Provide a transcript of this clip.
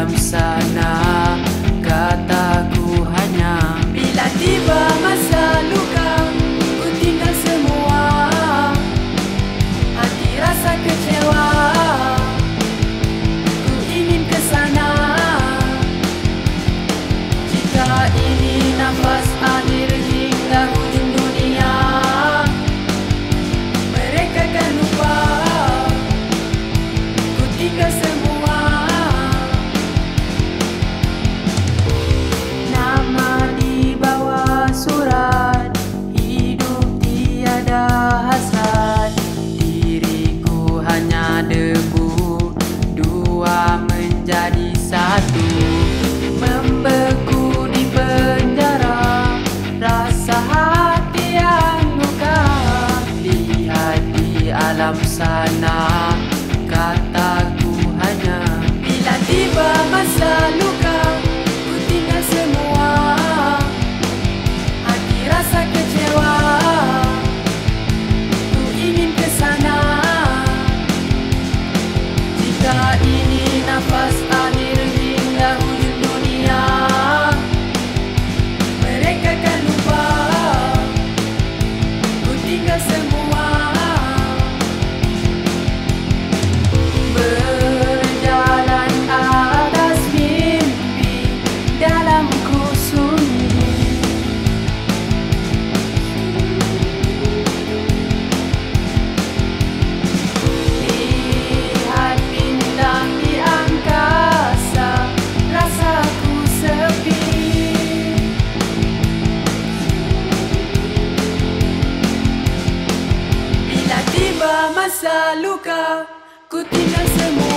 dalam sana. Kataku hanya Bila tiba masa luka Ku tinggal semua. Hati rasa kecewa. Ku ingin ke sana. Jika ini nafas menjadi satu. Membeku di penjara Rasa hati yang luka Di hati alam sana. Kata-kata masa luka. Ku tinggal semua